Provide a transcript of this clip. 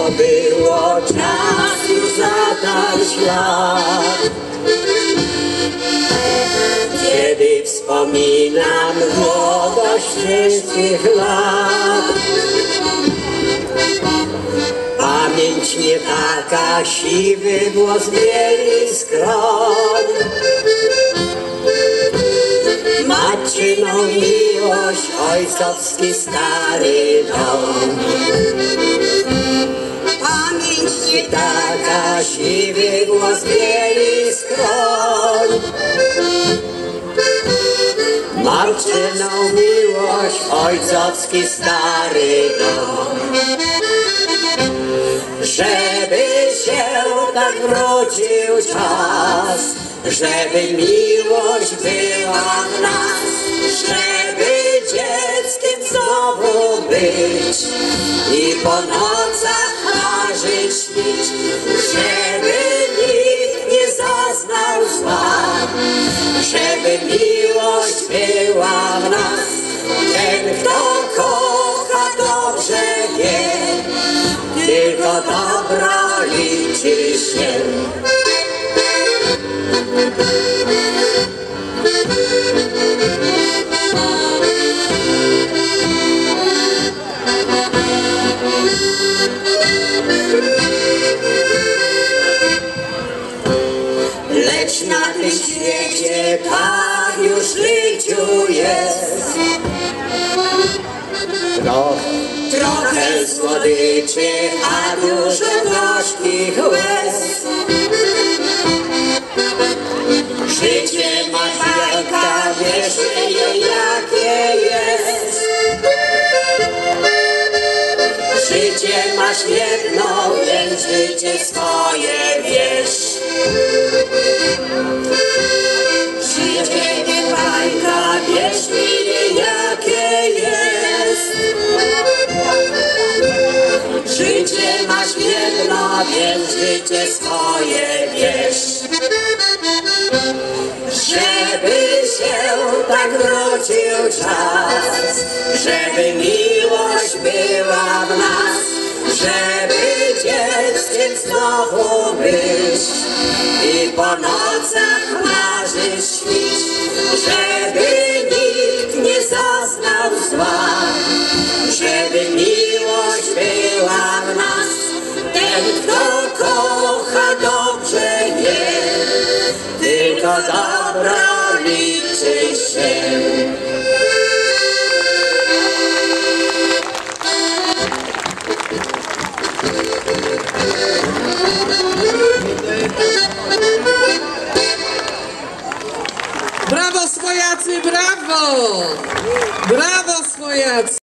było, czas już zatarł ślad. Kiedy wspominam młodość ciężkich lat, Pamięć nie taka, siwy głos bieli skron. Matczyną miłość, ojcowski stary dom. Pamięć nie taka, siwy głos bieli skron. Matczyną miłość, ojcowski stary dom. Żeby się tak wrócił czas, żeby miłość była w nas, żeby dzieckiem znowu być i po nocach żeby nikt nie zaznał zła, żeby miłość była w nas. Ten, kto kocha, dobrze wie, tylko dobro Lecz na tym świecie tak już życiu jest. No, trochę słodyczy, a dużo gorzkich łez. Życie masz wielka, wiesz je jakie jest. Życie masz jedno, więc życie swoje wiesz. Jedno, więc życie swoje wiesz. Żeby się tak wrócił czas, żeby miłość była w nas, żeby dzieckiem znowu być i po nocach marzyć śnić, liczy się. Brawo swojacy, brawo! Brawo swojacy!